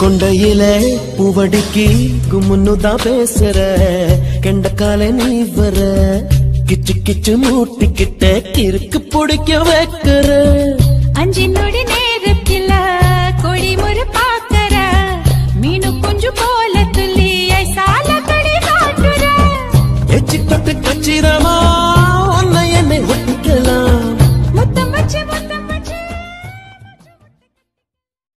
கொண்டையில பூவடிக்கு கும்முன்னுதான் பேசுற. கெண்டக்கால நீ வர. கிச்சு கிச்சு மூட்டிக்கிட்ட கிறுக்கு பிடிக்க வைக்கிற. அஞ்சு நொடி நேரத்தில் கொடி முறை பாக்கற மீனு குஞ்சு போல துள்ளி சால கடி காட்டுற. எச்சி தொட்டு கச்சிரமா